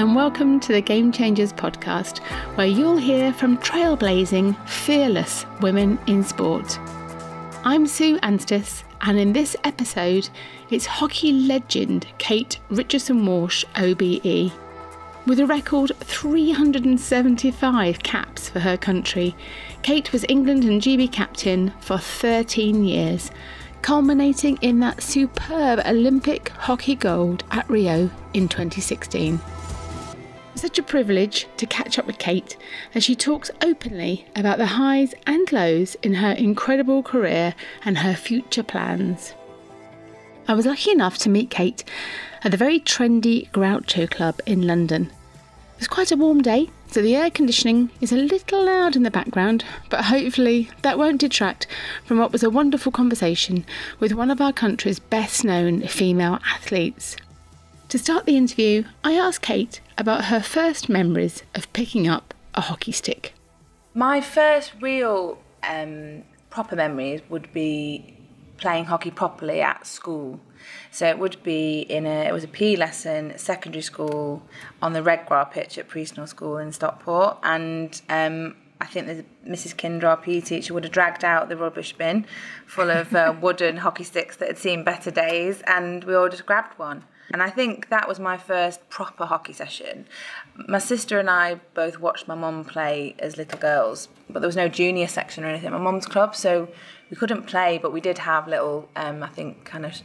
and welcome to the Game Changers podcast, where you'll hear from trailblazing, fearless women in sport. I'm Sue Anstiss, and in this episode, it's hockey legend Kate Richardson Walsh OBE. With a record 375 caps for her country, Kate was England and GB captain for 13 years, culminating in that superb Olympic hockey gold at Rio in 2016. It's such a privilege to catch up with Kate as she talks openly about the highs and lows in her incredible career and her future plans. I was lucky enough to meet Kate at the very trendy Groucho Club in London. It was quite a warm day, so the air conditioning is a little loud in the background, but hopefully that won't detract from what was a wonderful conversation with one of our country's best known female athletes. To start the interview, I asked Kate about her first memories of picking up a hockey stick. My first real um, proper memories would be playing hockey properly at school. So it would be in a it was a PE lesson, secondary school, on the Redgar pitch at Priestnall School in Stockport, and um, I think the Mrs. Kinder, our PE teacher, would have dragged out the rubbish bin full of uh, wooden hockey sticks that had seen better days, and we all just grabbed one. And I think that was my first proper hockey session. My sister and I both watched my mum play as little girls, but there was no junior section or anything my mum's club, so we couldn't play, but we did have little, um, I think, kind of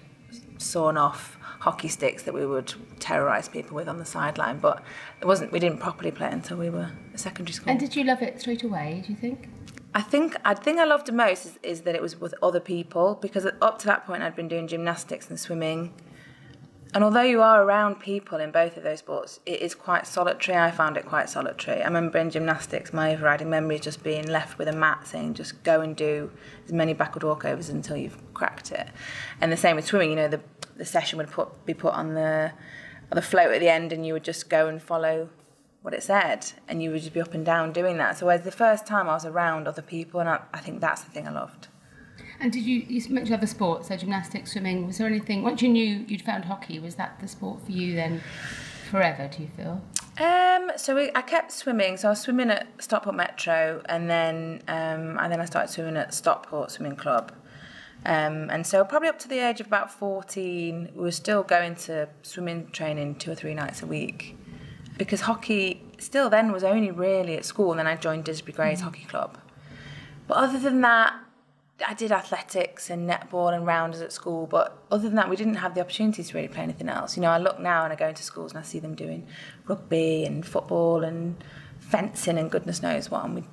sawn off hockey sticks that we would terrorise people with on the sideline. But it wasn't. We didn't properly play until we were a secondary school. And did you love it straight away? Do you think? I think I think I loved it most is, is that it was with other people because up to that point I'd been doing gymnastics and swimming and although you are around people in both of those sports, it is quite solitary. I found it quite solitary. I remember in gymnastics, my overriding memory is just being left with a mat saying, just go and do as many backward walkovers until you've cracked it. And the same with swimming, you know, the, the session would put, be put on the, on the float at the end and you would just go and follow what it said and you would just be up and down doing that. So, whereas the first time I was around other people, and I, I think that's the thing I loved. And did you, you mentioned other sports, so gymnastics, swimming, was there anything, once you knew you'd found hockey, was that the sport for you then forever, do you feel? Um, so we, I kept swimming. So I was swimming at Stockport Metro, and then um, and then I started swimming at Stockport Swimming Club. Um, and so probably up to the age of about fourteen, we were still going to swimming training two or three nights a week, because hockey still then was only really at school. And then I joined Didsbury Greys mm. Hockey Club. But other than that, I did athletics and netball and rounders at school, but other than that, we didn't have the opportunity to really play anything else. You know, I look now and I go into schools and I see them doing rugby and football and fencing and goodness knows what, and we,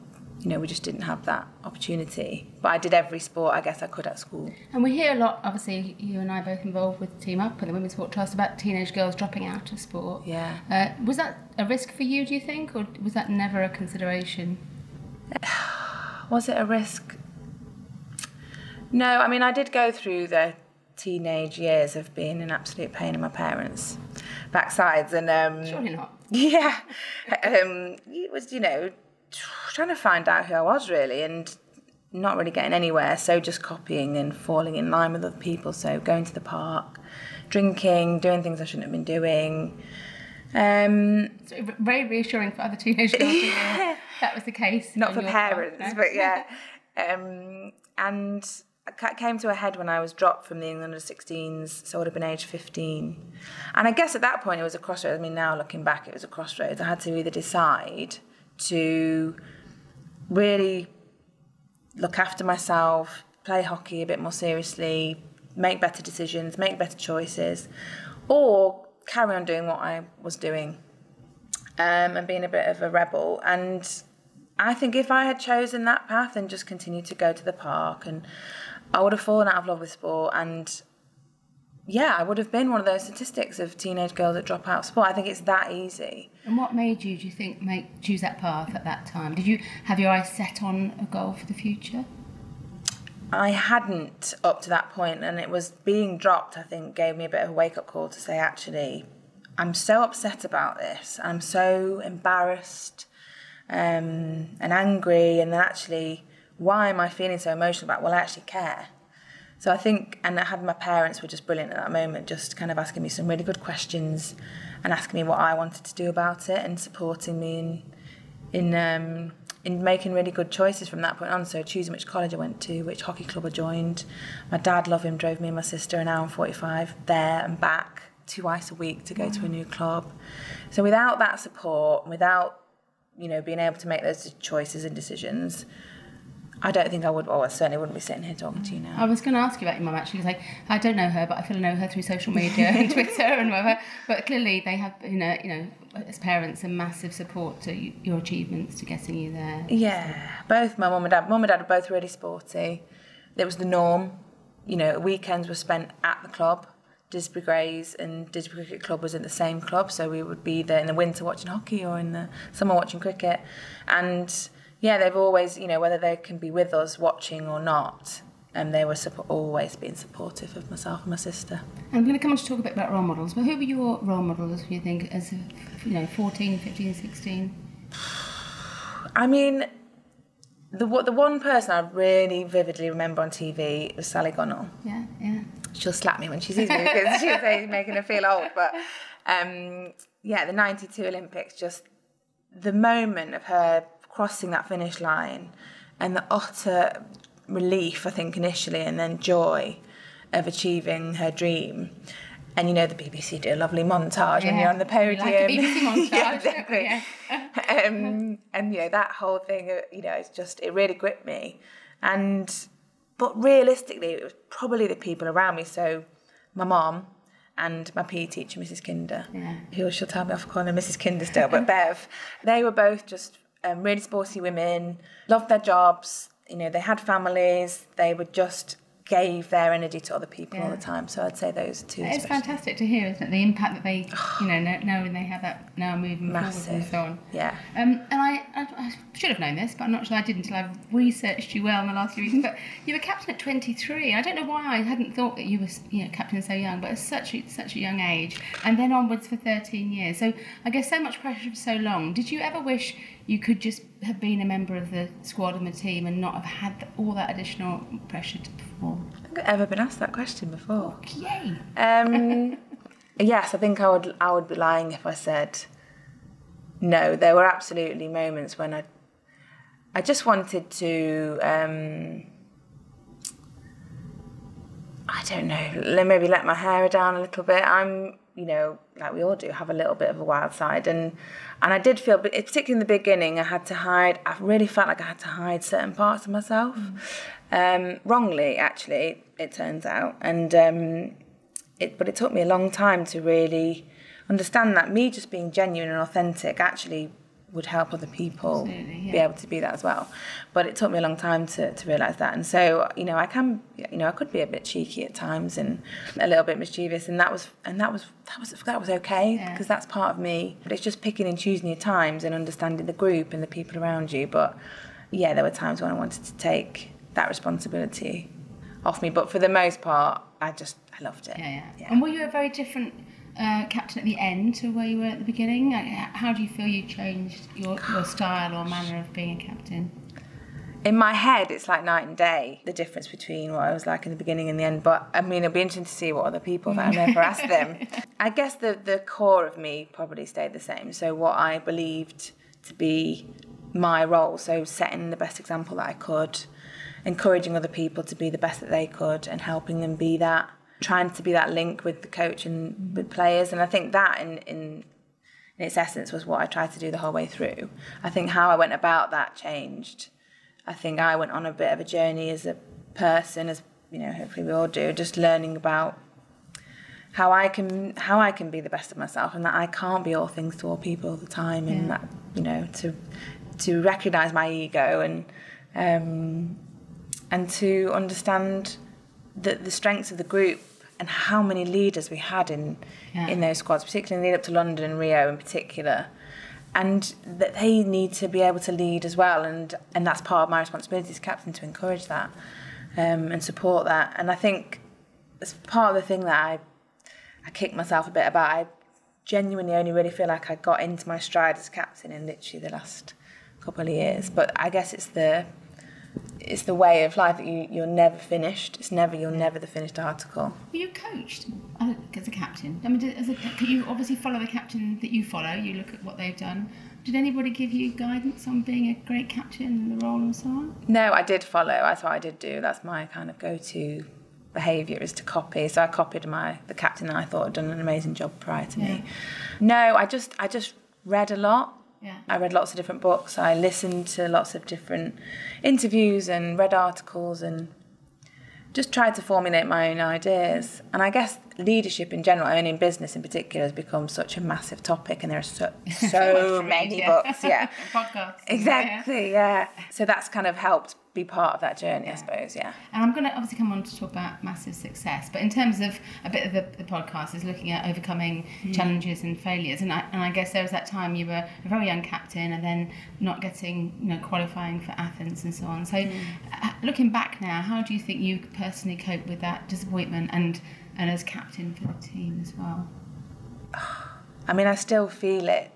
you know, we just didn't have that opportunity. But I did every sport I guess I could at school. And we hear a lot, obviously, you and I both involved with Team Up and the Women's Sport Trust about teenage girls dropping out of sport. Yeah. Uh, was that a risk for you, do you think, or was that never a consideration? was it a risk? No, I mean, I did go through the teenage years of being an absolute pain in my parents' backsides, and um, surely not. Yeah, um, it was you know trying to find out who I was really, and not really getting anywhere. So just copying and falling in line with other people. So going to the park, drinking, doing things I shouldn't have been doing. Um, so very reassuring for other teenage girls. yeah. That was the case. Not for parents, part, no? but yeah. Um, and it came to a head when I was dropped from the England under 16s, so I would have been age 15. And I guess at that point it was a crossroads. I mean, now looking back, it was a crossroads. I had to either decide to really look after myself, play hockey a bit more seriously, make better decisions, make better choices, or carry on doing what I was doing um, and being a bit of a rebel. And I think if I had chosen that path and just continued to go to the park and I would have fallen out of love with sport and yeah, I would have been one of those statistics of teenage girls that drop out of sport. I think it's that easy. And what made you, do you think, make choose that path at that time? Did you have your eyes set on a goal for the future? I hadn't up to that point, and it was being dropped. I think gave me a bit of a wake up call to say, actually, I'm so upset about this. I'm so embarrassed um, and angry, and then actually why am I feeling so emotional about? Well, I actually care. So I think, and I had my parents were just brilliant at that moment, just kind of asking me some really good questions and asking me what I wanted to do about it and supporting me in in um, in making really good choices from that point on. So choosing which college I went to, which hockey club I joined. My dad, love him, drove me and my sister an hour and 45 there and back twice a week to go to a new club. So without that support, without you know being able to make those choices and decisions, I don't think I would. Oh, I certainly wouldn't be sitting here talking to you now. I was going to ask you about your mum actually, because I, I don't know her, but I feel I know her through social media and Twitter and whatever. But clearly, they have, you know, you know, as parents, a massive support to your achievements to getting you there. Yeah, both my mum and dad. Mum and dad are both really sporty. It was the norm. You know, weekends were spent at the club. Didsbury Greys and Didsbury Cricket Club was in the same club, so we would be there in the winter watching hockey or in the summer watching cricket, and yeah, they've always, you know, whether they can be with us watching or not, and they were support, always being supportive of myself and my sister. I'm going to come on to talk a bit about role models, but who were your role models, do you think, as, you know, 14, 15, 16? I mean, the what the one person I really vividly remember on TV was Sally Gunnell. Yeah, yeah. She'll slap me when she sees me because she's making her feel old. But um, yeah, the '92 Olympics, just the moment of her crossing that finish line and the utter relief, I think, initially, and then joy of achieving her dream. And you know, the BBC do a lovely montage yeah. when you're on the podium. Like BBC montage. yeah, yeah. um, and you know, that whole thing, uh, you know, it's just, it really gripped me. And, but realistically, it was probably the people around me. So, my mom, and my PE teacher, Mrs. Kinder, yeah. who she'll tell me off calling her Mrs. Kinder still, but Bev, they were both just um, really sporty women, loved their jobs. You know, they had families. They were just gave their energy to other people yeah. all the time. So I'd say those two. It's fantastic to hear, isn't it? The impact that they, you know, knowing they have that now moving Massive. forward and so on. Yeah. Um, and I, I, I, should have known this, but I'm not sure I did until I've researched you well in the last few weeks. But you were captain at 23. I don't know why I hadn't thought that you were, you know, captain so young, but at such a, such a young age, and then onwards for 13 years. So I guess so much pressure for so long. Did you ever wish you could just have been a member of the squad and the team and not have had all that additional pressure to perform? I think I've ever been asked that question before. Yay! Um, yes, I think I would. I would be lying if I said no. There were absolutely moments when I, I just wanted to. Um, I don't know. Maybe let my hair down a little bit. I'm you know, like we all do, have a little bit of a wild side. And and I did feel, particularly in the beginning, I had to hide. I really felt like I had to hide certain parts of myself, mm. Um, wrongly actually. It turns out, and um, it. But it took me a long time to really understand that me just being genuine and authentic actually would help other people yeah. be able to be that as well. But it took me a long time to, to realise that. And so, you know, I can you know, I could be a bit cheeky at times and a little bit mischievous and that was and that was that was that was okay because that's part of me. But it's just picking and choosing your times and understanding the group and the people around you. But yeah, there were times when I wanted to take that responsibility off me. But for the most part, I just I loved it. Yeah, yeah. yeah. And were you a very different uh, captain at the end to where you were at the beginning? How do you feel you changed your, your style or manner of being a captain? In my head, it's like night and day, the difference between what I was like in the beginning and the end. But I mean, it'll be interesting to see what other people that I never asked them. I guess the, the core of me probably stayed the same. So, what I believed to be my role, so setting the best example that I could, encouraging other people to be the best that they could, and helping them be that trying to be that link with the coach and with players. And I think that in, in in its essence was what I tried to do the whole way through. I think how I went about that changed. I think I went on a bit of a journey as a person, as you know, hopefully we all do, just learning about how I can how I can be the best of myself and that I can't be all things to all people all the time and yeah. that you know to to recognize my ego and um, and to understand the, the strengths of the group and how many leaders we had in yeah. in those squads, particularly in the lead up to London and Rio in particular. And that they need to be able to lead as well, and and that's part of my responsibility as captain to encourage that um, and support that. And I think it's part of the thing that I I kick myself a bit about. I genuinely only really feel like I got into my stride as captain in literally the last couple of years. But I guess it's the it's the way of life that you you're never finished. It's never you're never the finished article. Were you coached as a captain? I mean, as a, you obviously follow the captain that you follow. You look at what they've done. Did anybody give you guidance on being a great captain and the role and so on? No, I did follow. That's what I did do. That's my kind of go-to behaviour is to copy. So I copied my the captain that I thought had done an amazing job prior to yeah. me. No, I just I just read a lot. Yeah. I read lots of different books. I listened to lots of different interviews and read articles and just tried to formulate my own ideas. And I guess leadership in general, and in business in particular, has become such a massive topic, and there are so, so many yeah. books. Yeah, podcasts. Exactly. Yeah. yeah. So that's kind of helped be part of that journey, yeah. I suppose. Yeah. And I'm going to obviously come on to talk about massive success, but in terms of a bit of the, the podcast is looking at overcoming mm. challenges and failures. And I, and I guess there was that time you were a very young captain, and then not getting, you know, qualifying for Athens and so on. So, mm. looking back now, how do you think you personally cope with that disappointment and and as captain for the team as well? I mean, I still feel it.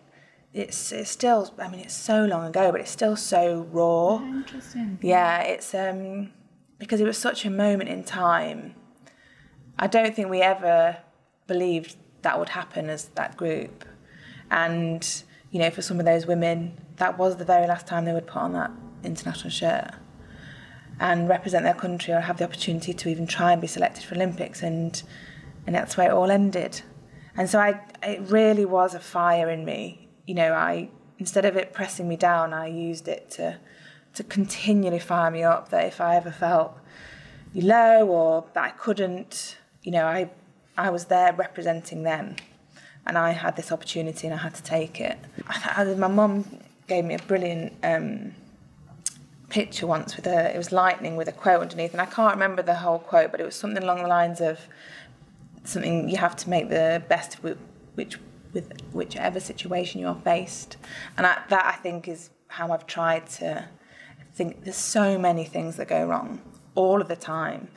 It's, it's still, I mean, it's so long ago, but it's still so raw. Yeah, interesting. Yeah, it's um, because it was such a moment in time. I don't think we ever believed that would happen as that group. And, you know, for some of those women, that was the very last time they would put on that international shirt and represent their country or have the opportunity to even try and be selected for Olympics and and that's where it all ended. And so I it really was a fire in me. You know, I instead of it pressing me down, I used it to to continually fire me up that if I ever felt low or that I couldn't, you know, I I was there representing them and I had this opportunity and I had to take it. I, I, my mum gave me a brilliant um, picture once with a it was lightning with a quote underneath and I can't remember the whole quote but it was something along the lines of something you have to make the best of which with whichever situation you're faced. And I, that I think is how I've tried to think there's so many things that go wrong all of the time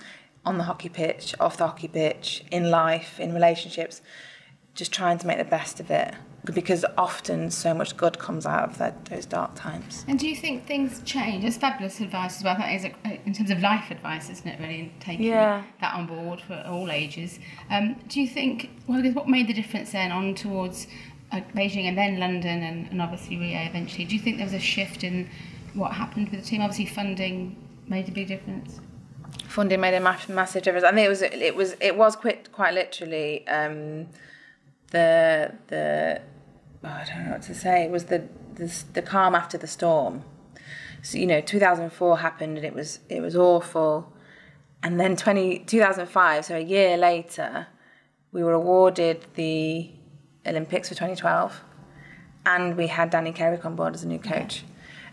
on the hockey pitch off the hockey pitch in life in relationships just trying to make the best of it because often so much good comes out of that, those dark times. And do you think things change? It's fabulous advice as well. That is in terms of life advice, isn't it? Really taking yeah. that on board for all ages. Um, do you think? Well, what made the difference then on towards uh, Beijing and then London and, and obviously Rio eventually? Do you think there was a shift in what happened with the team? Obviously, funding made a big difference. Funding made a massive difference. I think it was it was it was quite quite literally. Um, the the oh, I don't know what to say. It was the, the the calm after the storm. So you know, 2004 happened and it was it was awful, and then 20, 2005, so a year later, we were awarded the Olympics for 2012, and we had Danny Kerry on board as a new coach.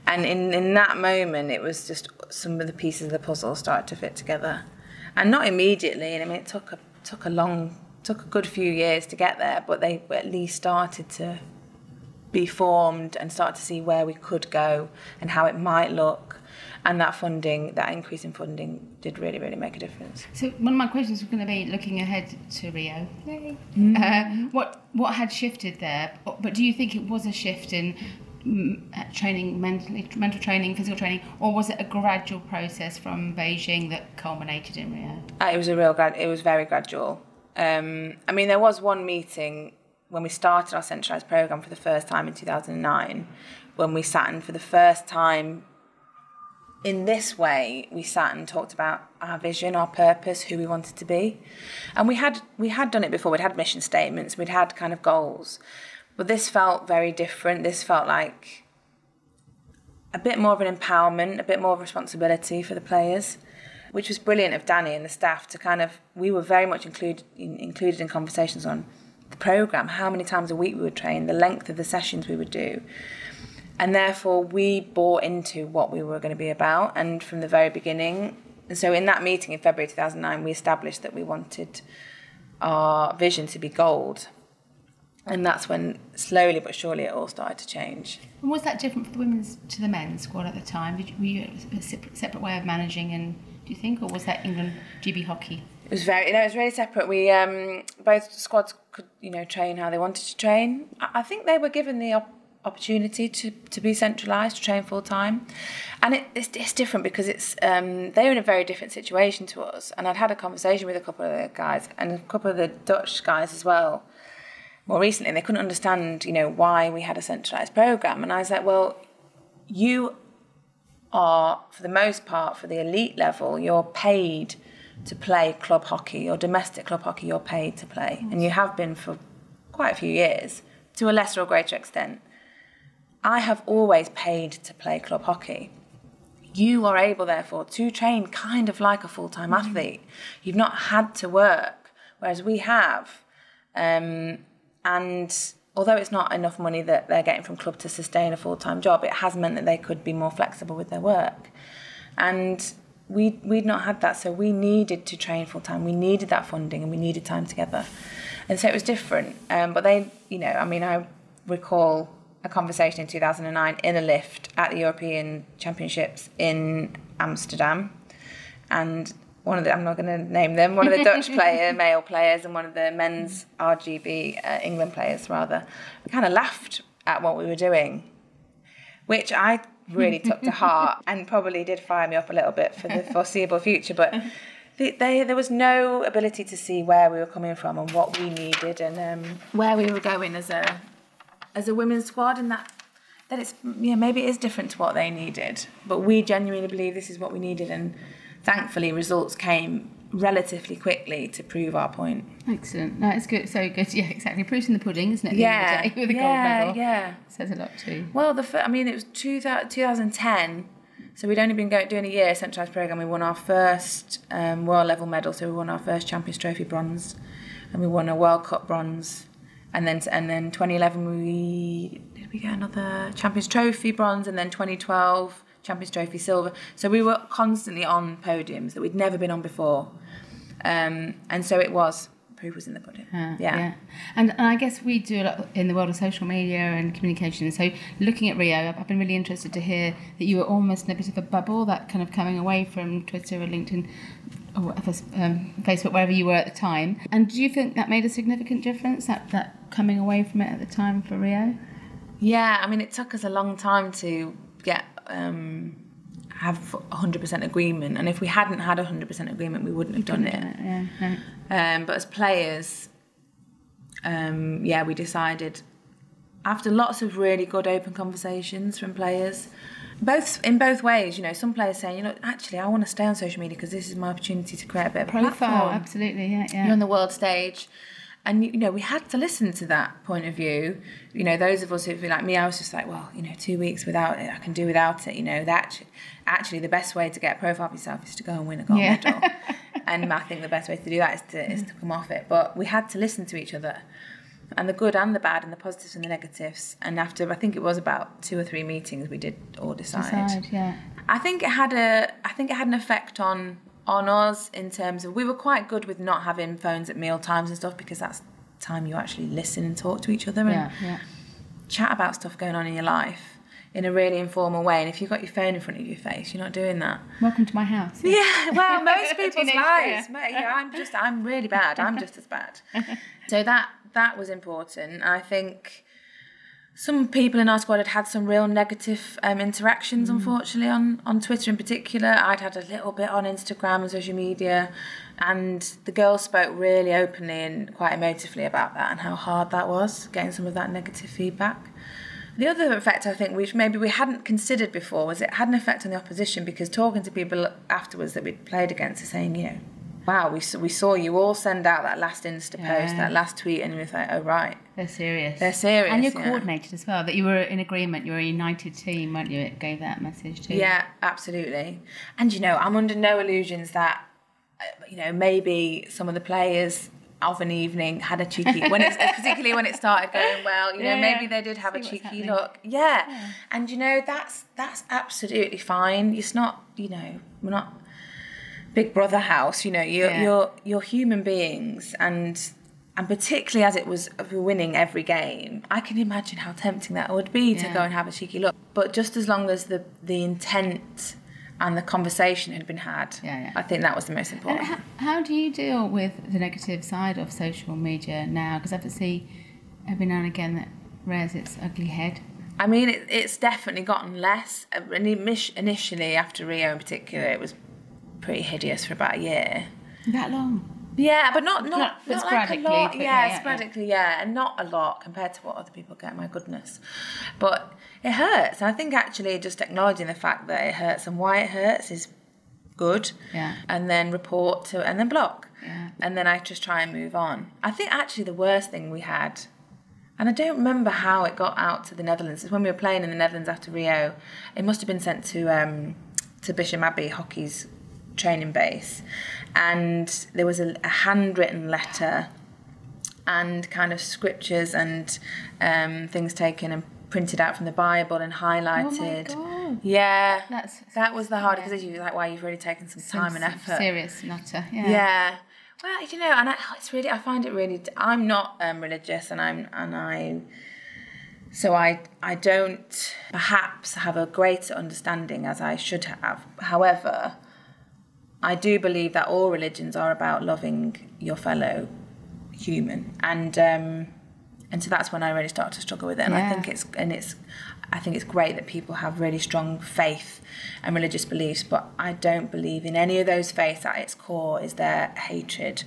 And in, in that moment, it was just some of the pieces of the puzzle started to fit together, and not immediately. And I mean, it took a took a long took a good few years to get there, but they at least started to be formed and start to see where we could go and how it might look. And that funding, that increase in funding, did really, really make a difference. So one of my questions was going to be looking ahead to Rio. Mm-hmm. Uh, what what had shifted there? But do you think it was a shift in mm, training, mentally, mental training, physical training, or was it a gradual process from Beijing that culminated in Rio? Uh, it was a real grad. It was very gradual. Um, I mean, there was one meeting when we started our centralised programme for the first time in 2009, when we sat and for the first time in this way we sat and talked about our vision our purpose who we wanted to be. And we had we had done it before. We'd had mission statements. We'd had kind of goals. But this felt very different. This felt like a bit more of an empowerment a bit more of responsibility for the players which was brilliant of Danny and the staff to kind of we were very much included in, included in conversations on the program, how many times a week we would train, the length of the sessions we would do. And therefore we bought into what we were going to be about and from the very beginning. And so in that meeting in February 2009 we established that we wanted our vision to be gold. And that's when slowly but surely it all started to change. And was that different for the women's to the men's squad at the time? Did you, were you a separate way of managing and do you think, or was that England GB hockey? It was very, you know, it was really separate. We um, both squads could, you know, train how they wanted to train. I, think they were given the op- opportunity to, to be centralised, to train full time. And it, it's, it's different because it's um, they're in a very different situation to us. And I'd had a conversation with a couple of the guys and a couple of the Dutch guys as well more recently. And they couldn't understand, you know, why we had a centralised programme. And I was like, well, you are, for the most part, for the elite level, you're paid to play club hockey or domestic club hockey, you're paid to play. And you have been for quite a few years to a lesser or greater extent. I have always paid to play club hockey. You are able, therefore, to train kind of like a full time mm. athlete. You've not had to work, whereas we have. Um, and although it's not enough money that they're getting from club to sustain a full time job, it has meant that they could be more flexible with their work. And we we'd not had that, so we needed to train full time. We needed that funding, and we needed time together. And so it was different. Um, but they, you know, I mean, I recall a conversation in 2009 in a lift at the European Championships in Amsterdam. And one of the, I'm not going to name them, one of the Dutch player, male players, and one of the men's RGB uh, England players, rather, kind of laughed at what we were doing, which I really took to heart and probably did fire me up a little bit for the foreseeable future. But they, they, there was no ability to see where we were coming from and what we needed and um, where we were going as a as a women's squad, and that that it's yeah maybe it is different to what they needed, but we genuinely believe this is what we needed, and thankfully results came relatively quickly to prove our point. Excellent. No, it's good. So good. Yeah, exactly. Proof's in the pudding, isn't it? yeah. The with a yeah, gold medal. Yeah. Says a lot too. Well, the I mean, it was 2010. So we'd only been going, doing a year centralised programme. We won our first um, world level medal. So we won our first Champions Trophy bronze, and we won a World Cup bronze and then and then 2011 we did we get another Champions Trophy bronze, and then 2012 Champions Trophy silver. So we were constantly on podiums that we'd never been on before, um, and so it was. Proof was in the pudding. Uh, yeah. yeah. And, and I guess we do a lot in the world of social media and communication. So looking at Rio, I've been really interested to hear that you were almost in a bit of a bubble, that kind of coming away from Twitter or LinkedIn or um, Facebook, wherever you were at the time. And do you think that made a significant difference, that, that coming away from it at the time for Rio? Yeah, I mean, it took us a long time to get um, have 100% agreement, and if we hadn't had 100% agreement, we wouldn't have done it. it yeah, no. um, but as players, um, yeah, we decided after lots of really good open conversations from players both in both ways. You know, some players saying, you know, actually, I want to stay on social media because this is my opportunity to create a bit of profile. Platform. Absolutely, yeah, yeah. You're on the world stage. And you know, we had to listen to that point of view. You know, those of us who feel like me, I was just like, well, you know, two weeks without it, I can do without it. You know, that actually the best way to get a profile of yourself is to go and win a gold yeah. medal. and I think the best way to do that is to is to come off it. But we had to listen to each other and the good and the bad and the positives and the negatives. And after I think it was about two or three meetings, we did all decide. Decide, yeah. I think it had a I think it had an effect on on us in terms of we were quite good with not having phones at meal times and stuff because that's time you actually listen and talk to each other and yeah, yeah. chat about stuff going on in your life in a really informal way. And if you've got your phone in front of your face, you're not doing that. Welcome to my house. Yeah, yeah well, most people's lives. Yeah, I'm just, I'm really bad. I'm just as bad. So that that was important. I think some people in our squad had had some real negative um, interactions, mm. unfortunately, on, on Twitter in particular. I'd had a little bit on Instagram and social media, and the girls spoke really openly and quite emotively about that and how hard that was, getting some of that negative feedback. The other effect, I think, which maybe we hadn't considered before, was it had an effect on the opposition because talking to people afterwards that we'd played against are saying, you know, wow, we saw, we saw you all send out that last Insta yeah. post, that last tweet, and were like, oh, right. They're serious. They're serious. And you're yeah. coordinated as well, that you were in agreement, you were a united team, weren't you? It gave that message too. Yeah, absolutely. And, you know, I'm under no illusions that, uh, you know, maybe some of the players of an evening had a cheeky when it's particularly when it started going well you know yeah, maybe they did have a cheeky look yeah. yeah. and you know that's that's absolutely fine it's not you know we're not Big Brother house. You know, you're yeah. you're you're human beings, and and particularly as it was winning every game, I can imagine how tempting that would be to go and have a cheeky look. But just as long as the the intent and the conversation had been had, yeah, yeah. I think that was the most important. How, how, do you deal with the negative side of social media now? Because I have to see every now and again that rears its ugly head. I mean, it, it's definitely gotten less. Uh, Initially, after Rio in particular, it was pretty hideous for about a year. That long? Yeah, but not not, not, not like a lot. Yeah, yeah, yeah, sporadically, yeah. and not a lot compared to what other people get. My goodness, but it hurts. And I think actually just acknowledging the fact that it hurts and why it hurts is good. Yeah. And then report to and then block. Yeah. And then I just try and move on. I think actually the worst thing we had. And I don't remember how it got out to the Netherlands. It's when we were playing in the Netherlands after Rio. It must have been sent to um, to Bisham Abbey Hockey's training base, and there was a, a handwritten letter and kind of scriptures and um, things taken and printed out from the Bible and highlighted. Oh God. Yeah, That's- that was the hard yeah. because you like, wow, you've really taken some time and effort. Serious nutter. Yeah. Yeah. Well, you know, and I, it's really, I find it really. I'm not um, religious, and I'm, and I, so I, I don't perhaps have a greater understanding as I should have. However, I do believe that all religions are about loving your fellow human, and um, and so that's when I really start to struggle with it. And I think it's and it's, I think it's great that people have really strong faith and religious beliefs, but I don't believe in any of those faiths at its core is their hatred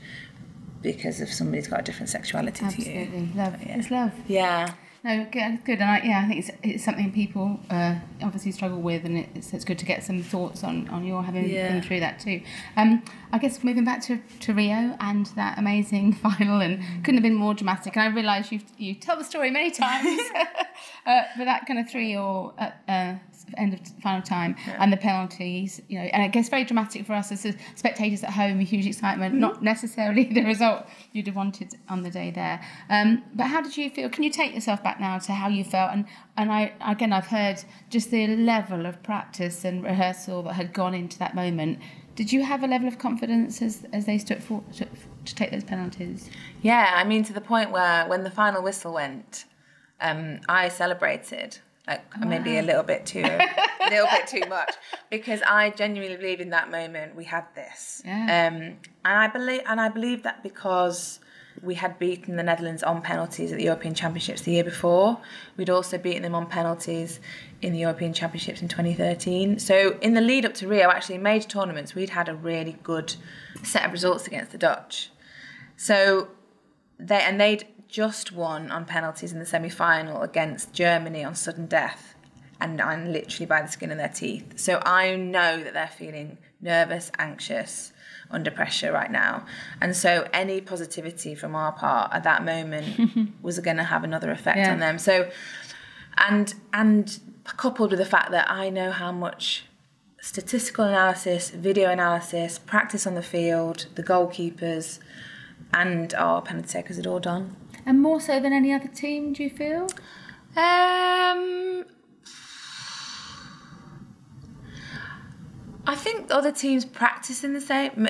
because if somebody's got a different sexuality to you. Absolutely. Love. It's love. Yeah. No, good, good. And I, yeah, I think it's, it's something people uh, obviously struggle with, and it's, it's good to get some thoughts on, on your having Yeah. been through that too. Um, I guess moving back to, to Rio and that amazing final, and couldn't have been more dramatic. And I realise you've you tell the story many times, uh, but that kind of three or uh, uh, end of final time and the penalties, you know, and I guess very dramatic for us as spectators at home, a huge excitement, not necessarily the result you'd have wanted on the day there. Um, but how did you feel? Can you take yourself back now to how you felt? And and I again, I've heard just the level of practice and rehearsal that had gone into that moment. Did you have a level of confidence as as they stood for to, to take those penalties? Yeah, I mean, to the point where when the final whistle went, um, I celebrated like maybe a little bit too, a little bit too much, because I genuinely believe in that moment we had this. Yeah. Um, and I believe, and I believe that because we had beaten the Netherlands on penalties at the European Championships the year before, we'd also beaten them on penalties in the European Championships in 2013. So in the lead up to Rio, actually in major tournaments, we'd had a really good set of results against the Dutch. So they and they'd just won on penalties in the semi-final against Germany on sudden death, and I'm literally by the skin of their teeth. So I know that they're feeling nervous, anxious, under pressure right now, and so any positivity from our part at that moment was going to have another effect Yeah. on them. So, and and coupled with the fact that I know how much statistical analysis, video analysis, practice on the field, the goalkeepers, and our penalty takers had all done. And more so than any other team, do you feel? Um, I think other teams practice in the same.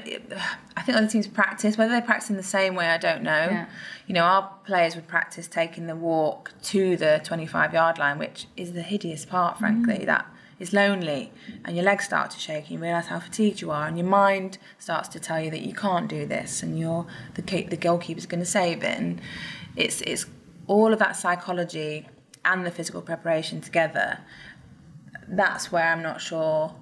I think other teams practice. Whether they practice in the same way, I don't know. Yeah. You know, our players would practice taking the walk to the 25 yard line, which is the hideous part, frankly. That is lonely, and your legs start to shake, and you realise how fatigued you are, and your mind starts to tell you that you can't do this, and you're the the goalkeeper's going to save it, and it's it's all of that psychology and the physical preparation together. That's where I'm not sure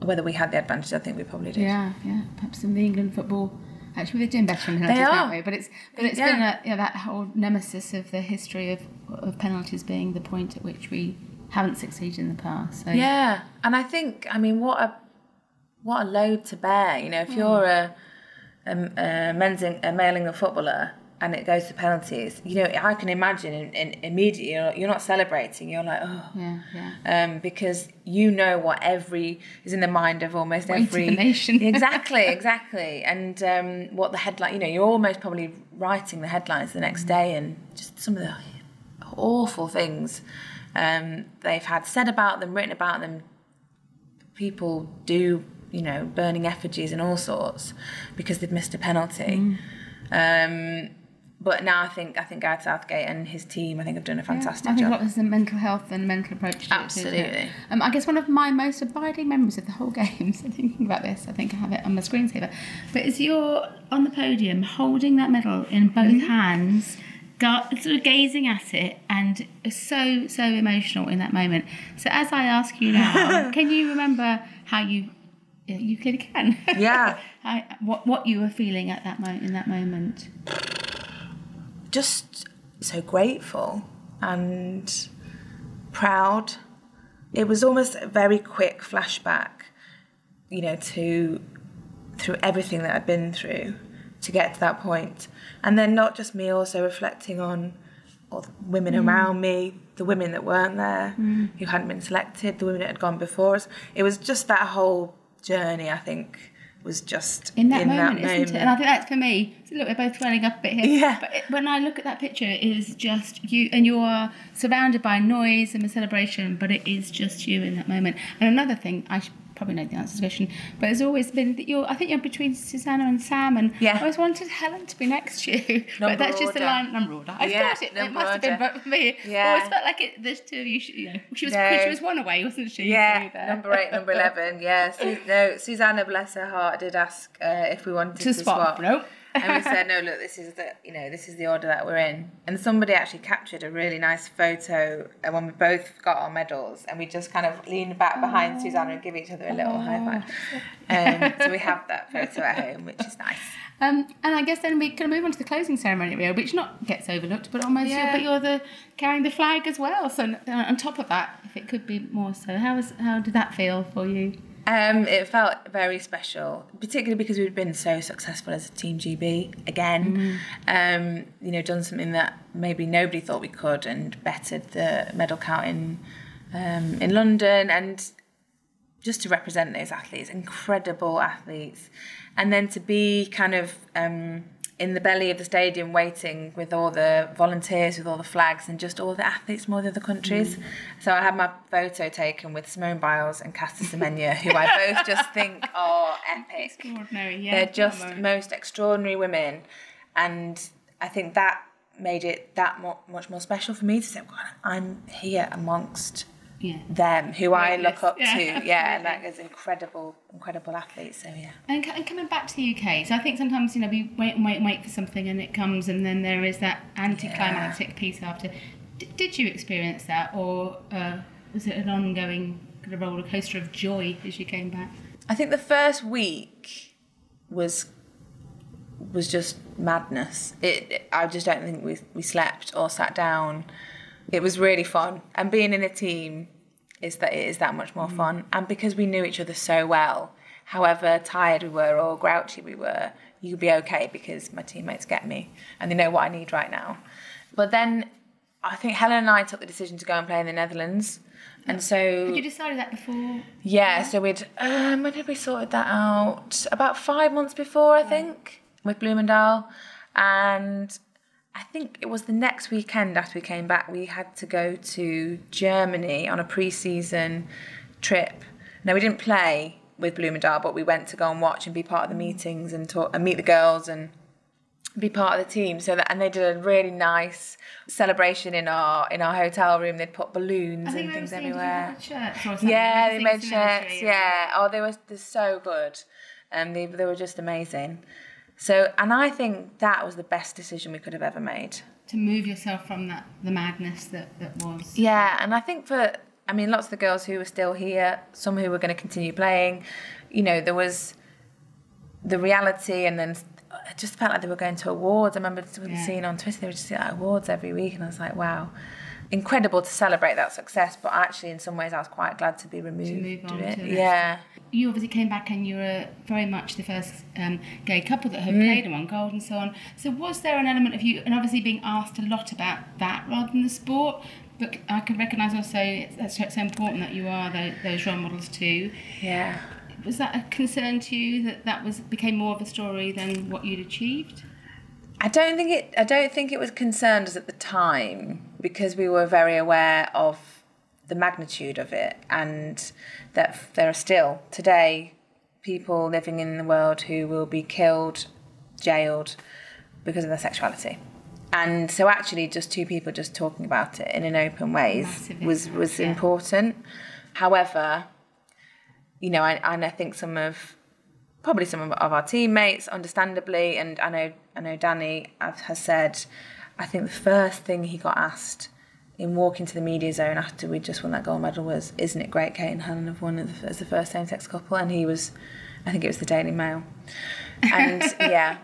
whether we had the advantage. I think we probably did. Yeah, yeah. Perhaps in the England football, actually, they're doing better in penalties, are. aren't they? But it's but it's Yeah. been a, you know, that whole nemesis of the history of of penalties being the point at which we haven't succeeded in the past. So Yeah, and I think I mean what a what a load to bear. You know, if hmm. you're a a, a men's a male England footballer and it goes to penalties, you know, I can imagine in, in, immediately you're, you're not celebrating. You're like, oh, yeah, yeah. um, because you know what every is in the mind of almost of every nation. exactly, exactly, and um, what the headline. You know, you're almost probably writing the headlines the next day, and just some of the awful things um, they've had said about them, written about them. People do, you know, burning effigies and all sorts because they've missed a penalty. Um, but now I think I think Gareth Southgate and his team I think have done a fantastic I think a lot is the mental health and mental approach to it. it? Absolutely. Um, I guess one of my most abiding memories of the whole game, so thinking about this, I think I have it on my screensaver, but is you're on the podium holding that medal in both Mm-hmm. hands, sort of gazing at it and so so emotional in that moment. So as I ask you now, can you remember how you yeah, you clearly can. Yeah. how, what what you were feeling at that moment in that moment. Just so grateful and proud. It was almost a very quick flashback, you know, to through everything that I'd been through to get to that point. And then not just me, also reflecting on all the women Mm. around me, the women that weren't there, who hadn't been selected, the women that had gone before us. It was just that whole journey, I think, was just in that moment, that isn't it? And I think that's for me. So look, we're both swelling up a bit here. Yeah. But it, when I look at that picture, it is just you, and you are surrounded by noise and a celebration, but it is just you in that moment. And another thing, I probably know the answer to the question, but it's always been that you're. I think you're between Susannah and Sam, and Yeah. I always wanted Helen to be next to you. but that's just the order. line number order. I Yeah, thought it, it number must have been, but for me, Yeah. always felt like it. There's two of you. should- You know, she was No. she was one away, wasn't she? Yeah, number eight, number eleven. Yeah, Su- no, Susannah, bless her heart, did ask uh, if we wanted to, To swap. Nope. And we said no. Look, this is the you know this is the order that we're in. And somebody actually captured a really nice photo uh, when we both got our medals, and we just kind of leaned back behind Susannah and give each other a little high five. Um, so we have that photo at home, which is nice. Um, and I guess then we can move on to the closing ceremony Rio, which not gets overlooked, but almost. Yeah. But you're the carrying the flag as well. So uh, on top of that, if it could be more so, how was how did that feel for you? Um, it felt very special, particularly because we'd been so successful as a Team GB again. Um, you know, done something that maybe nobody thought we could, and bettered the medal count in um, in London, and just to represent those athletes, incredible athletes, and then to be kind of um, in the belly of the stadium waiting with all the volunteers, with all the flags, and just all the athletes from all the other countries. Mm. So I had my photo taken with Simone Biles and Caster Semenya, who I both just think are epic. Extraordinary, yeah. They're just most extraordinary women, and I think that made it that mo- much more special for me to say, God, I'm here amongst yeah. them who I look up Yeah, to. Yeah, and that is incredible, incredible athletes. So yeah. And, and coming back to the UK, so I think sometimes you know we wait and wait and wait for something, and it comes, and then there is that anticlimactic piece after. D- did you experience that, or uh, was it an ongoing kind of roller coaster of joy as you came back? I think the first week was was just madness. It, it- I just don't think we we slept or sat down. It was really fun, and being in a team is that it is that much more fun. And because we knew each other so well, however tired we were or grouchy we were, you'd be okay because my teammates get me and they know what I need right now. But then I think Helen and I took the decision to go and play in the Netherlands. And so Had you decided that before? yeah, so we'd um when did we sorted that out? About five months before, I think, with Bloemendaal. And I think it was the next weekend after we came back, we had to go to Germany on a pre-season trip. Now we didn't play with Bloemendaal, but we went to go and watch and be part of the meetings and talk and meet the girls and be part of the team so that and they did a really nice celebration in our in our hotel room they'd put balloons and things remember seeing, did you everywhere yeah, they made shirts. Yeah. Oh, they were they're so good. Um, they they were just amazing. So, and I think that was the best decision we could have ever made. To move yourself from that the madness that, that was. Yeah, and I think for I mean, lots of the girls who were still here, some who were going to continue playing, you know, there was the reality, and then it just felt like they were going to awards. I remember Yeah. seeing on Twitter they were just at awards every week, and I was like, wow. Incredible to celebrate that success, but actually, in some ways, I was quite glad to be removed. move on it. to the yeah, You obviously came back and you were very much the first um, gay couple that had Mm. played and won gold and so on. So was there an element of you, and obviously being asked a lot about that rather than the sport, but I can recognise also it's, that's so, important that you are tho- those role models too. yeah. Was that a concern to you that that was became more of a story than what you'd achieved? I don't think it. I don't think it was concerned us at the time because we were very aware of the magnitude of it, and that there are still today people living in the world who will be killed, jailed because of their sexuality. And so, actually, just two people just talking about it in an open way was was yeah. important. However, you know, I, and I think some of probably some of, our teammates, understandably, and I know I know Danny has said, I think the first thing he got asked in walking to the media zone after we just won that gold medal was, "Isn't it great Kate and Helen have won as the first same-sex couple?" And he was, I think it was the Daily Mail, and yeah,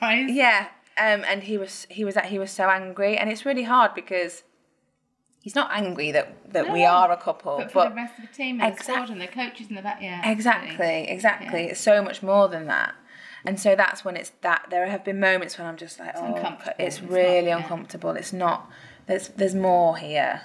yeah, um, and he was he was he was so angry, and it's really hard because he's not angry that that we are a couple, But for the rest of the team and the squad and the coaches and the back, yeah. Exactly, exactly. Yeah. It's so much more than that. And so that's when it's that there have been moments when I'm just like, oh, it's It's really not- yeah. uncomfortable. It's not. There's there's more here.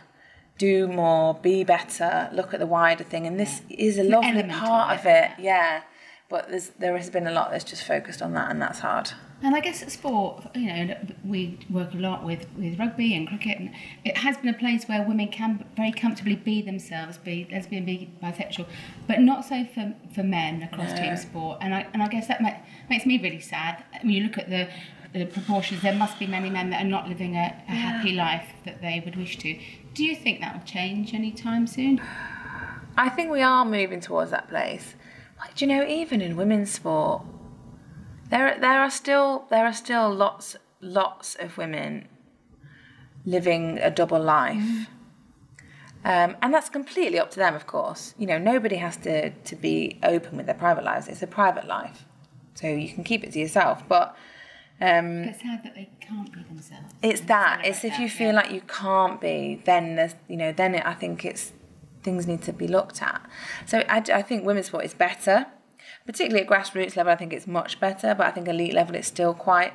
Do more. Be better. Look at the wider thing. And this is a lovely part of it. Yeah. But there's there has been a lot that's just focused on that, and that's hard. And I guess at sport, you know, we work a lot with, with rugby and cricket, and it has been a place where women can very comfortably be themselves, be lesbian, be bisexual, but not so for, for men across team sport. And I and I guess that ma- makes me really sad. When you look at the, the proportions, there must be many men that are not living a, a happy life that they would wish to. Do you think that will change anytime soon? I think we are moving towards that place. Like, do you know, even in women's sport, there there are still there are still lots lots of women living a double life. Um, and that's completely up to them, of course. You know, nobody has to, to be open with their private lives. It's a private life. So you can keep it to yourself. But um, It's sad that they can't be themselves. it's that. It's if that, you feel yeah. like you can't be, then there's, you know, then it, I think it's things need to be looked at. So I, I think women's sport is better, particularly at grassroots level. I think it's much better, but I think elite level it's still quite,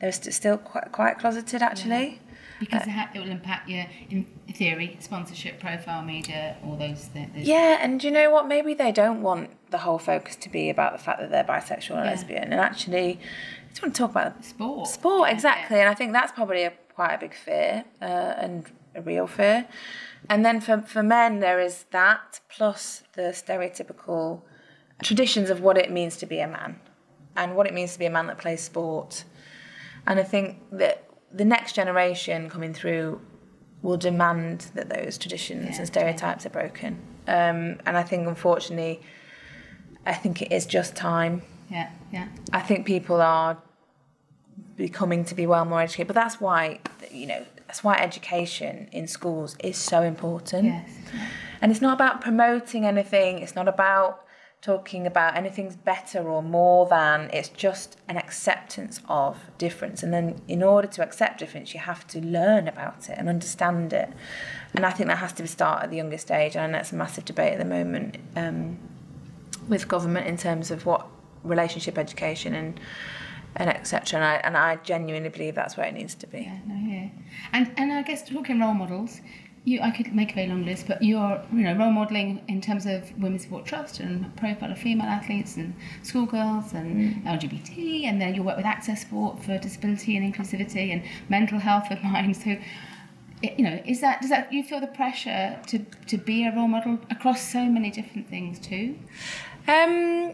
they're st- still quite quite closeted actually. Because it ha- it will impact your, in theory, sponsorship, profile, media, all those things. Yeah, and you know what? Maybe they don't want the whole focus to be about the fact that they're bisexual and Yeah. lesbian, and actually, they just want to talk about Sport. Sport, Yeah, exactly. And I think that's probably a, quite a big fear uh, and a real fear. And then for, for men, there is that plus the stereotypical traditions of what it means to be a man and what it means to be a man that plays sport. And I think that the next generation coming through will demand that those traditions Yeah, and stereotypes are broken. Um, and I think, unfortunately, I think it is just time. Yeah, yeah. I think people are becoming to be well more educated, but that's why you know that's why education in schools is so important. Yes. And it's not about promoting anything. It's not about talking about anything's better or more than. It's just an acceptance of difference. And then, in order to accept difference, you have to learn about it and understand it. And I think that has to start at the youngest age. And that's a massive debate at the moment um, with government in terms of what relationship education and and etc. And I and I genuinely believe that's where it needs to be. Yeah, no, yeah. And and I guess talking role models, you I could make a very long list, but you're you know role modelling in terms of Women's Sport Trust and profile of female athletes and schoolgirls and LGBT, and then you work with Access Sport for disability and inclusivity and mental health of mine. So. it- You know, is that does that you feel the pressure to to be a role model across so many different things too? Um,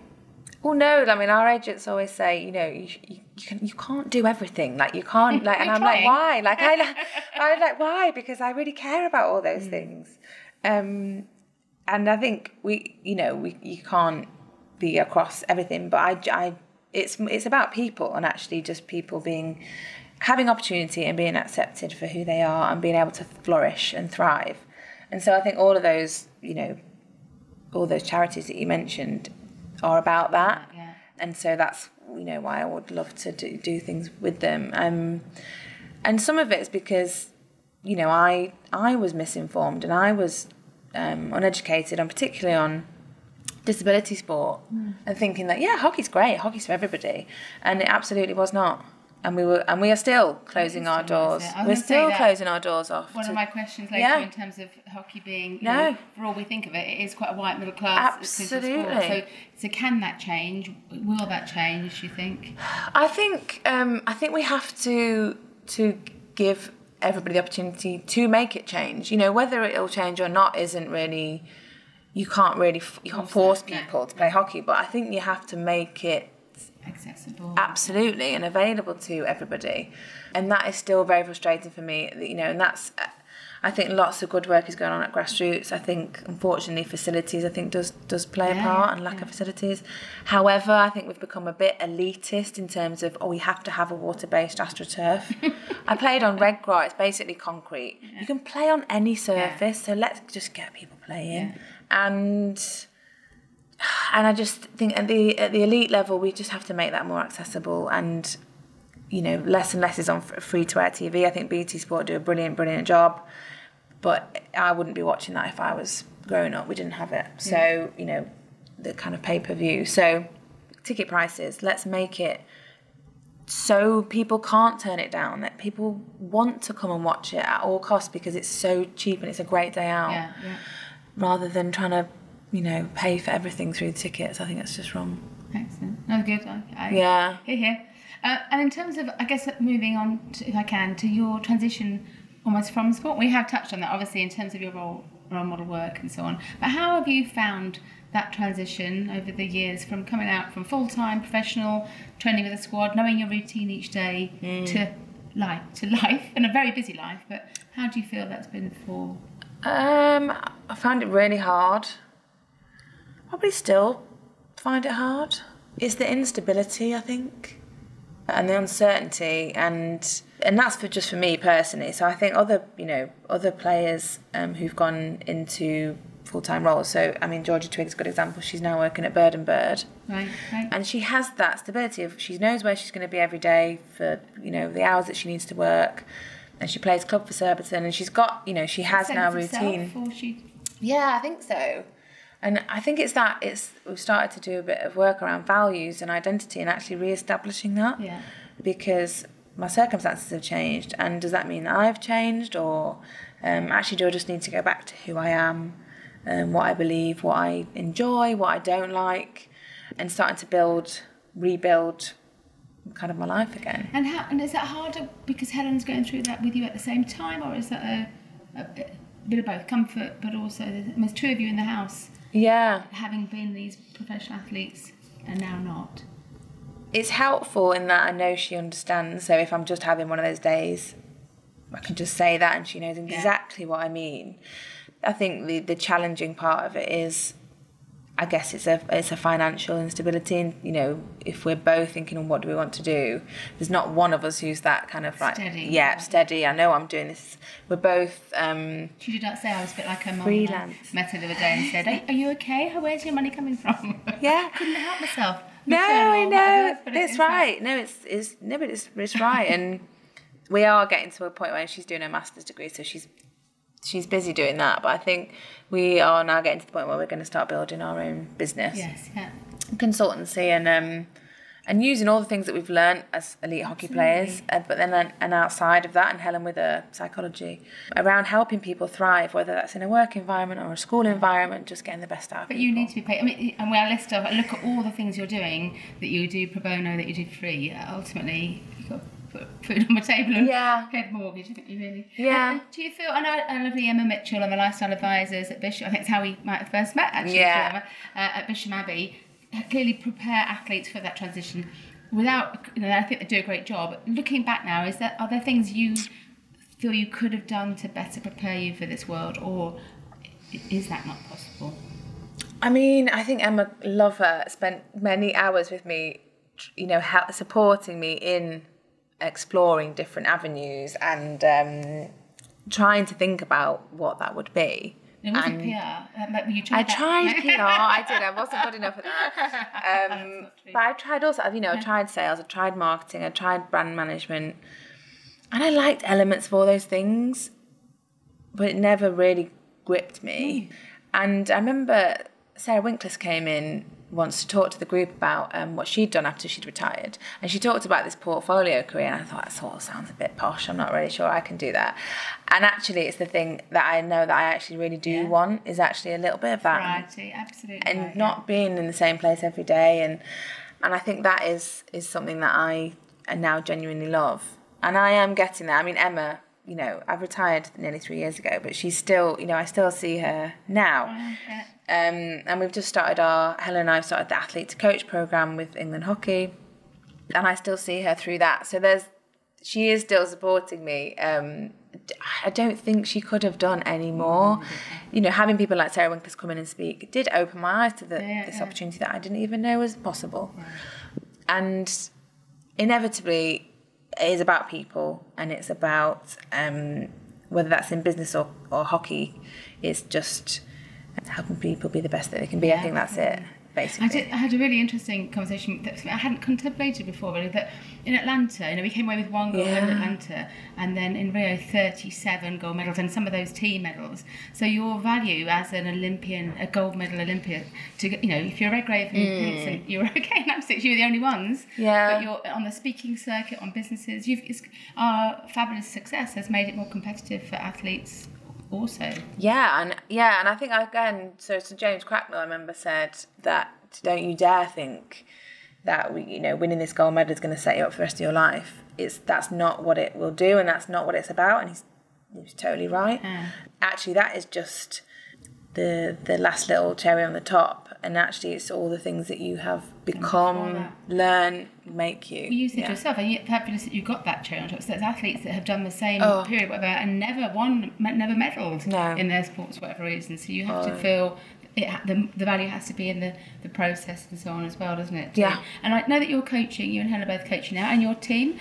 well, no. I mean, our agents always say, you know, you, you, you, can, you can't do everything. Like you can't. Like, and I'm like, why? Like I, like, I'm like, why? Because I really care about all those things. Um, and I think we, you know, we you can't be across everything. But I, I, it's it's about people and actually just people being having opportunity and being accepted for who they are and being able to flourish and thrive. And so I think all of those, you know, all those charities that you mentioned are about that. Yeah. And so that's you know why I would love to do, do things with them. Um, and some of it's because you know I I was misinformed and I was um, uneducated and particularly on disability sport and thinking that yeah hockey's great hockey's for everybody and it absolutely was not and we were and we are still closing our still is, doors yeah. I was we're still closing our doors off One to- of my questions later Yeah. in terms of hockey being, you No. know, for all we think of it, it is quite a white middle class. Absolutely. So, so can that change? Will that change? Do you think? I think um, I think we have to to give everybody the opportunity to make it change. You know, whether it'll change or not isn't really you can't really you can't force people to play hockey, but I think you have to make it Accessible. absolutely and available to everybody, and that is still very frustrating for me. You know, and that's I think lots of good work is going on at grassroots. I think, unfortunately, facilities I think does does play Yeah, a part and lack yeah. of facilities. However, I think we've become a bit elitist in terms of oh, we have to have a water based astroturf. I played on Redgra. It's basically concrete. You can play on any surface, so let's just get people playing. And and I just think at the at the elite level, we just have to make that more accessible and you know, less and less is on free to air TV. I think BT Sport do a brilliant, brilliant job, but I wouldn't be watching that if I was growing up. We didn't have it, mm. so you know, the kind of pay per view. So ticket prices, let's make it so people can't turn it down. That people want to come and watch it at all costs because it's so cheap and it's a great day out, Yeah, yeah. rather than trying to, you know, pay for everything through the tickets. I think that's just wrong. Excellent. No, good. I, I, Yeah. Here, here. Uh, and in terms of, I guess, moving on, to, if I can, to your transition almost from sport, we have touched on that, obviously, in terms of your role, role model work and so on. But how have you found that transition over the years from coming out from full time professional training with a squad, knowing your routine each day, to life, to life, and a very busy life? But how do you feel that's been for? Um, I found it really hard. Probably still find it hard. It's the instability, I think, and the uncertainty, and and that's for just for me personally. So I think other, you know, other players um, who've gone into full time roles. So I mean, Georgia Twigg's a good example. She's now working at Bird and Bird, Right, right. and she has that stability of she knows where she's going to be every day for you know the hours that she needs to work. And she plays club for Surbiton, and she's got, you know, she has now routine. she, Yeah, I think so. And I think it's that it's we've started to do a bit of work around values and identity and actually re-establishing that. Yeah. Because my circumstances have changed, and does that mean that I've changed, or um, actually do I just need to go back to who I am, um, what I believe, what I enjoy, what I don't like, and starting to build, rebuild, kind of my life again. And how and is that harder because Helen's going through that with you at the same time, or is that a, a, a bit of both comfort, but also there's, there's two of you in the house, Yeah. having been these professional athletes and now not. it's helpful in that I know she understands. So if I'm just having one of those days, I can just say that and she knows exactly what I mean. I think the, the challenging part of it is, I guess it's a it's a financial instability. And you know, if we're both thinking, "Well, what do we want to do? There's not one of us who's that kind of like, Steady. yeah, steady. I know I'm doing this. We're both. Um, She did not say I was a bit like her mum. Freelance. Met her the other day and said, "Are, are you okay? Where's your money coming from?" Yeah. couldn't help myself. No, I know. whatever, but it It's right. No, it's it's no, but it's it's right. and we are getting to a point where she's doing her master's degree, so she's she's busy doing that. But I think we are now getting to the point where we're going to start building our own business, Yes, yeah. consultancy, and um and using all the things that we've learned as elite hockey players, uh, but then uh, and outside of that, and Helen with her psychology around helping people thrive, whether that's in a work environment or a school environment, just getting the best out of But people. you need to be paid. I mean, and when I list of look at all the things you're doing that you do pro bono, that you do free. Ultimately, you've got put food on the table and Yeah. pay the mortgage, haven't you really? Yeah. And do you feel? I know I lovely Emma Mitchell and the lifestyle advisors at Bisham. I think it's how we might have first met actually. Yeah. Emma, uh, at Bisham Abbey, clearly prepare athletes for that transition. Without, you know, I think they do a great job. Looking back now, is there are there things you feel you could have done to better prepare you for this world, or is that not possible? I mean, I think Emma Lover spent many hours with me, you know, help, supporting me in exploring different avenues and um, trying to think about what that would be. It wasn't And- PR. Uh, you tried I that. tried PR. I did. I wasn't good enough at that. Um, but I tried also. You know, I tried sales. I tried marketing. I tried brand management, and I liked elements of all those things, but it never really gripped me. And I remember Sarah Winkless came in once to talk to the group about um, what she'd done after she'd retired, and she talked about this portfolio career. And I thought that sort of sounds a bit posh. I'm not really sure I can do that. And actually, it's the thing that I know that I actually really do Yeah. want is actually a little bit of that Variety, absolutely. and right, not being in the same place every day and and I think that is is something that I now genuinely love and I am getting there I mean Emma you know I've retired nearly three years ago but she's still you know I still see her now yeah. um, and we've just started our Helen and I have started the athlete to coach program with England Hockey and I still see her through that so there's she is still supporting me um, I don't think she could have done any more. You know, having people like Sarah Winkless come in and speak did open my eyes to the, Yeah, this yeah. opportunity that I didn't even know was possible. And inevitably, it is about people and it's about um, whether that's in business or, or hockey, it's just helping people be the best that they can be. I think that's it, basically. I, did, I had a really interesting conversation that I hadn't contemplated before, really. That in Atlanta, you know, we came away with one gold medal in Atlanta, and then in Rio, 37 gold medals, and some of those team medals. So your value as an Olympian, a gold medal Olympian, to you know, if you're a Redgrave and Pinsent, you're okay in Amsterdam, you were the only ones. Mm. Yeah. But you're on the speaking circuit, on businesses. You've it's, our fabulous success has made it more competitive for athletes. Also, Yeah, and yeah, and I think again, so Sir James Cracknell, I remember said that don't you dare think that we, you know, winning this gold medal is going to set you up for the rest of your life. It's that's not what it will do, and that's not what it's about. And he's he's totally right. Yeah. Actually, that is just the the last little cherry on the top, and actually, it's all the things that you have become, learn, make you. You said Yeah. yourself, and you're fabulous that you got that cherry on top. So there's athletes that have done the same Oh. period, whatever, and never won, never medalled No. in their sports, whatever reason. So you have to Oh. feel it, the, the value has to be in the, the process and so on as well, doesn't it? Yeah. And I know that you're coaching, you and Helen are both coaching now, and your team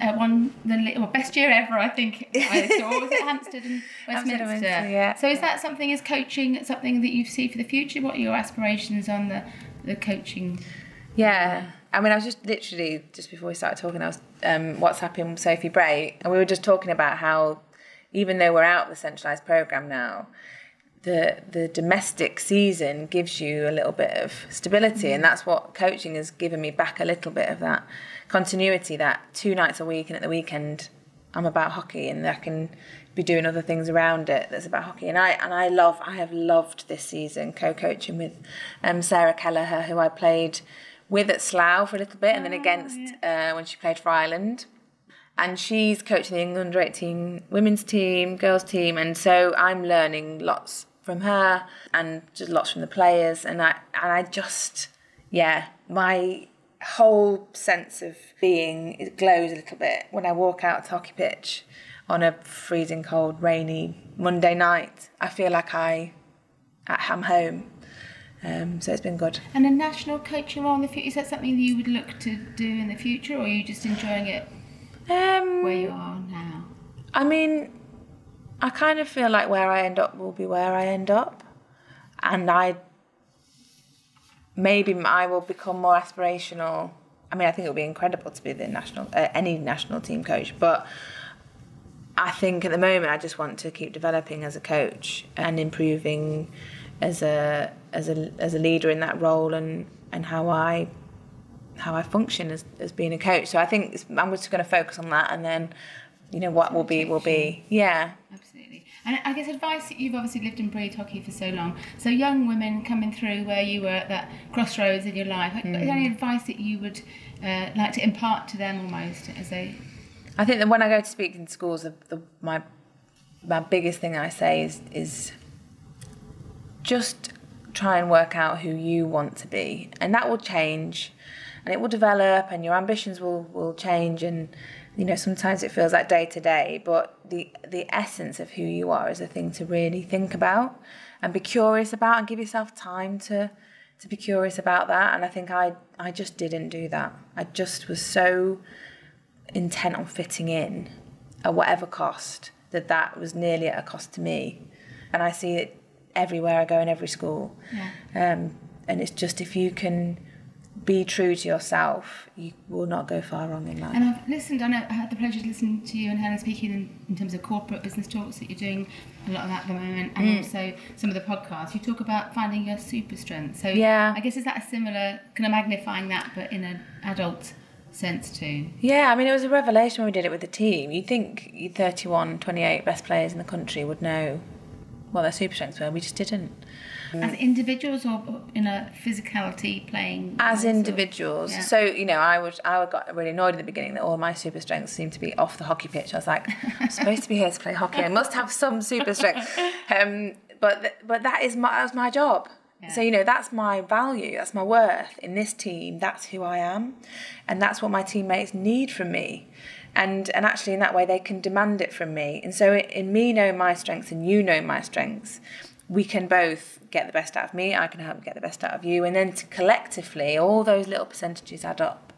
uh, won the well, best year ever, I think. I saw. Was it Hampstead and Hampstead and Westminster? Windsor, yeah. So is that something, is coaching something that you see for the future? What are your aspirations on the, the coaching? Yeah. I mean, I was just literally, just before we started talking, I was um, WhatsApping Sophie Bray, and we were just talking about how, even though we're out of the centralised programme now, the the domestic season gives you a little bit of stability, and that's what coaching has given me back a little bit of that continuity. That two nights a week, and at the weekend, I'm about hockey, and I can be doing other things around it that's about hockey. And I and I love, I have loved this season co-coaching with um, Sarah Kelleher, who I played with at Slough for a little bit, and then against uh, when she played for Ireland and she's coaching the England under 18 women's team, girls team, and so I'm learning lots from her and just lots from the players, and I and I just yeah, my whole sense of being it glows a little bit when I walk out to the hockey pitch on a freezing cold, rainy Monday night. I feel like I I'm home. Um, so it's been good. And a national coaching role in the future, is that something that you would look to do in the future, or are you just enjoying it Um, where you are now? I mean, I kind of feel like where I end up will be where I end up, and I maybe I will become more aspirational. I mean, I think it would be incredible to be the national uh, any national team coach, but I think at the moment I just want to keep developing as a coach and improving as a as a as a leader in that role and and how I how I function as, as being a coach. So I think it's, I'm just going to focus on that, and then you know what will be will be. Yeah. Absolutely. And I guess advice, you've obviously lived and breathed hockey for so long. So young women coming through where you were at that crossroads in your life, there any advice that you would uh, like to impart to them almost as they... I think that when I go to speak in schools, the, the, my my biggest thing I say is is just try and work out who you want to be, and that will change, and it will develop, and your ambitions will will change, and you know sometimes it feels like day to day, but the the essence of who you are is a thing to really think about and be curious about, and give yourself time to to be curious about that. And I think I I just didn't do that. I just was so intent on fitting in at whatever cost that that was nearly at a cost to me and i see it everywhere i go in every school um, and it's just if you can be true to yourself you will not go far wrong in life And I've listened, I know I had the pleasure to listen to you and Helen speaking in, in terms of corporate business talks that you're doing a lot of that at the moment, and mm. also some of the podcasts. You talk about finding your super strength. So Yeah. I guess is that a similar kind of magnifying that, but in an adult sense too? yeah i mean it was a revelation when we did it with the team you'd think 31 28 best players in the country would know what their super strengths were we just didn't As individuals or in a physicality playing? as roles or- individuals. Yeah. So you know, I was I got really annoyed at the beginning that all my super strengths seemed to be off the hockey pitch. I was like, I'm supposed to be here to play hockey. I must have some super strength. Um, but th- but that is my that was my job. So, you know, that's my value, that's my worth in this team, that's who I am. And that's what my teammates need from me. And, and actually, in that way, they can demand it from me. And so, in me knowing my strengths and you know my strengths, we can both get the best out of me, I can help get the best out of you. And then to collectively, all those little percentages add up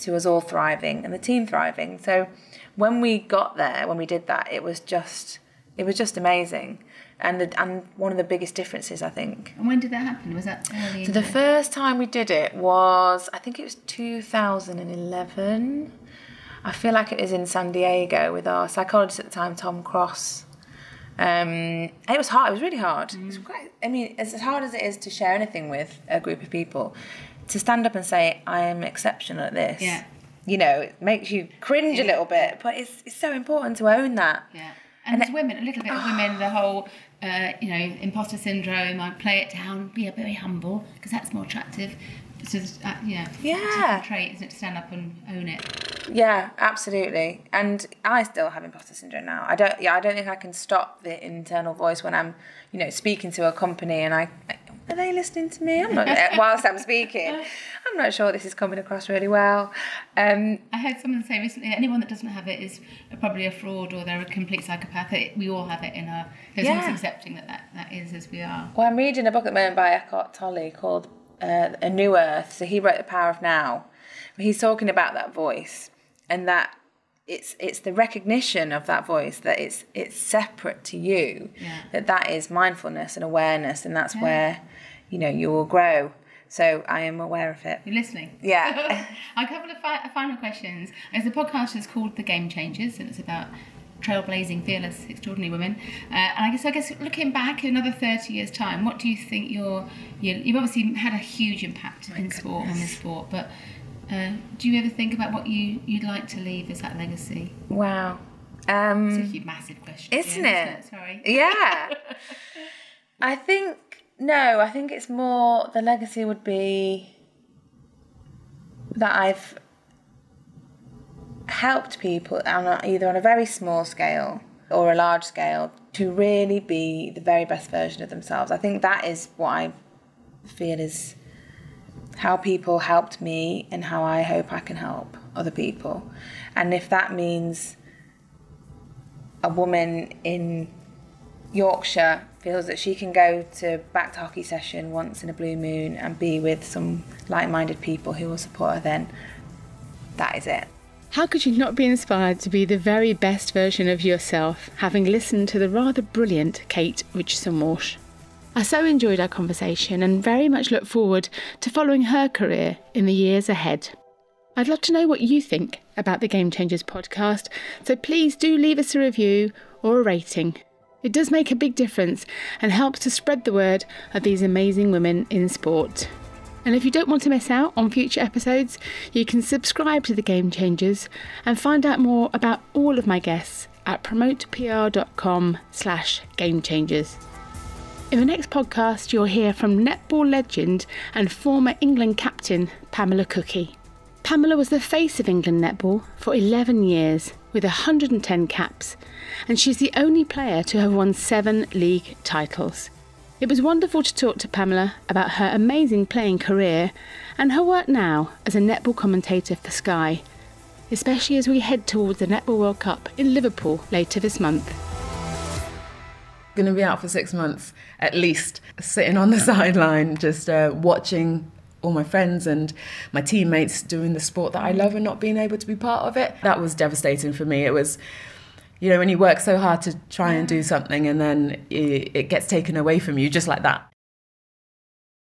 to us all thriving and the team thriving. So, when we got there, when we did that, it was just, it was just amazing and the, and one of the biggest differences I think. And when did that happen? Was that early? So the first time we did it was I think it was 2011. I feel like it was in San Diego with our psychologist at the time, Tom Cross. Um, it was hard. It was really hard. Mm. It was quite. I mean, as hard as it is to share anything with a group of people, to stand up and say I am exceptional at this. Yeah. You know, it makes you cringe yeah. a little bit, but it's it's so important to own that. Yeah. And, and as women, a little bit of women, the whole uh, you know, imposter syndrome. I play it down, be a very humble because that's more attractive. So, uh, yeah, yeah, trait isn't it to stand up and own it. Yeah, absolutely. And I still have imposter syndrome now. I don't. Yeah, I don't think I can stop the internal voice when I'm, you know, speaking to a company and I, are they listening to me? I'm not. whilst I'm speaking, I'm not sure this is coming across really well. Um, I heard someone say recently, anyone that doesn't have it is probably a fraud or they're a complete psychopath. We all have it in our. There's yeah. accepting that, that that is as we are. Well, I'm reading a book at the moment by Eckhart Tolle called uh, A New Earth. So he wrote The Power of Now. He's talking about that voice and that it's it's the recognition of that voice that it's it's separate to you yeah. that that is mindfulness and awareness and that's yeah. where you know you will grow so I am aware of it. You're listening. Yeah. a couple of fi- final questions. As the podcast is called The Game Changers, and it's about trailblazing, fearless, extraordinary women. Uh, and I guess, I guess, looking back another thirty years' time, what do you think your, your you've obviously had a huge impact in sport and in sport, but uh, do you ever think about what you you'd like to leave as that legacy? Wow. Um, it's a huge, massive question, isn't, yeah, it? isn't it? Sorry. Yeah. I think no. I think it's more the legacy would be that I've helped people on either on a very small scale or a large scale to really be the very best version of themselves. I think that is what I feel is how people helped me and how I hope I can help other people. And if that means a woman in Yorkshire feels that she can go to back to hockey session once in a blue moon and be with some like-minded people who will support her then that is it. How could you not be inspired to be the very best version of yourself, having listened to the rather brilliant Kate Richardson Walsh? I so enjoyed our conversation and very much look forward to following her career in the years ahead. I'd love to know what you think about the Game Changers podcast, so please do leave us a review or a rating. It does make a big difference and helps to spread the word of these amazing women in sport. And if you don't want to miss out on future episodes, you can subscribe to the Game Changers and find out more about all of my guests at promotepr.com slash gamechangers. In the next podcast, you'll hear from netball legend and former England captain Pamela Cookey. Pamela was the face of England netball for 11 years with 110 caps, and she's the only player to have won seven league titles. It was wonderful to talk to Pamela about her amazing playing career and her work now as a netball commentator for Sky, especially as we head towards the Netball World Cup in Liverpool later this month going to be out for six months at least, sitting on the sideline, just uh, watching all my friends and my teammates doing the sport that I love and not being able to be part of it. That was devastating for me. It was, you know, when you work so hard to try and do something and then it, it gets taken away from you just like that.